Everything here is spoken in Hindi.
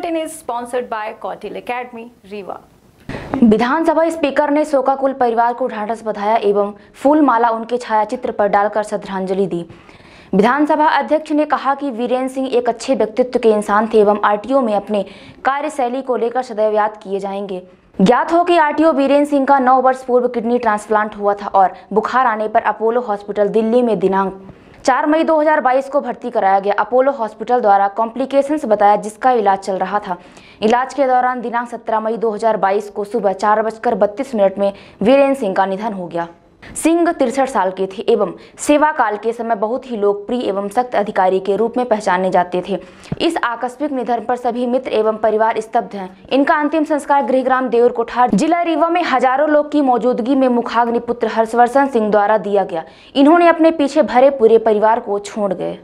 Bulletin is sponsored by Kautil Academy, Riva. विधानसभा स्पीकर ने शोकाकुल परिवार को ढांढस बधाया एवं फूल माला उनके छायाचित्र पर डालकर श्रद्धांजलि दी विधानसभा अध्यक्ष ने कहा कि वीरेंद्र सिंह एक अच्छे व्यक्तित्व के इंसान थे एवं आरटीओ में अपने कार्यशैली को लेकर सदैव याद किए जाएँगे ज्ञात हो कि आरटीओ वीरेंद्र सिंह का 9 वर्ष पूर्व किडनी ट्रांसप्लांट हुआ था और बुखार आने पर अपोलो हॉस्पिटल दिल्ली में दिनांक 4 मई 2022 को भर्ती कराया गया अपोलो हॉस्पिटल द्वारा कॉम्प्लिकेशंस बताया जिसका इलाज चल रहा था। इलाज के दौरान दिनांक 17 मई 2022 को सुबह चार बजकर बत्तीस मिनट में वीरेंद्र सिंह का निधन हो गया। सिंह तिरसठ साल के थे एवं सेवा काल के समय बहुत ही लोकप्रिय एवं सख्त अधिकारी के रूप में पहचाने जाते थे। इस आकस्मिक निधन पर सभी मित्र एवं परिवार स्तब्ध हैं। इनका अंतिम संस्कार गृहग्राम देवर कोठार, जिला रीवा में हज़ारों लोग की मौजूदगी में मुखाग्नि पुत्र हर्षवर्धन सिंह द्वारा दिया गया। इन्होंने अपने पीछे भरे पूरे परिवार को छोड़ गए।